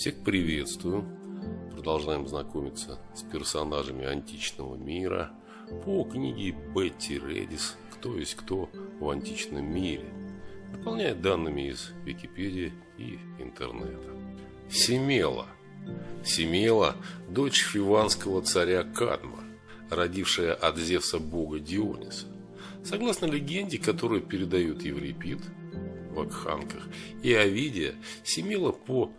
Всех приветствую. Продолжаем знакомиться с персонажами античного мира по книге Бетти Редис «Кто есть кто в античном мире», дополняя данными из Википедии и интернета. Семела. Семела – дочь фиванского царя Кадма, родившая от Зевса бога Диониса. Согласно легенде, которую передают Еврипид в Акханках и Овидия, Семела по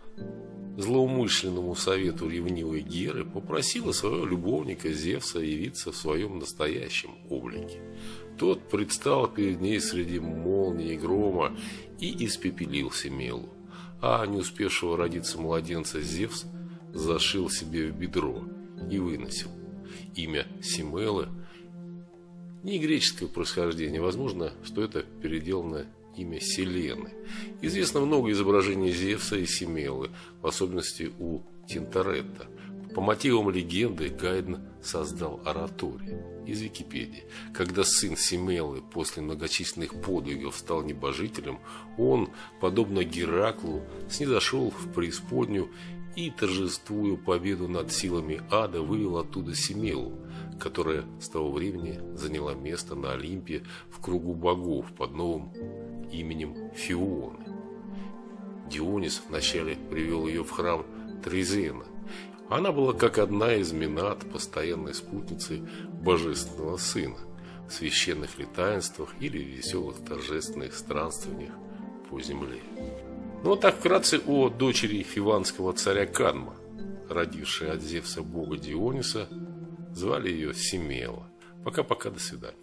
злоумышленному совету ревнивой Геры попросила своего любовника Зевса явиться в своем настоящем облике. Тот предстал перед ней среди молнии и грома и испепелил Семелу, а не успевшего родиться младенца Зевс зашил себе в бедро и выносил. Имя Семелы не греческого происхождения, возможно, что это переделано имя Селены. Известно много изображений Зевса и Семелы, в особенности у Тинторетта. По мотивам легенды Гайден создал ораторий из Википедии. Когда сын Семелы после многочисленных подвигов стал небожителем, он, подобно Гераклу, снизошел в преисподнюю и, торжествуя победу над силами ада, вывел оттуда Семелу, которая с того времени заняла место на Олимпе в кругу богов под новым именем Фионы. Дионис вначале привел ее в храм Трезена. Она была как одна из Минат, постоянной спутницей Божественного Сына, в священных летаинствах или веселых торжественных странствованиях по земле. Ну вот так вкратце о дочери фиванского царя Канма, родившей от Зевса бога Диониса, звали ее Семела. Пока-пока, до свидания.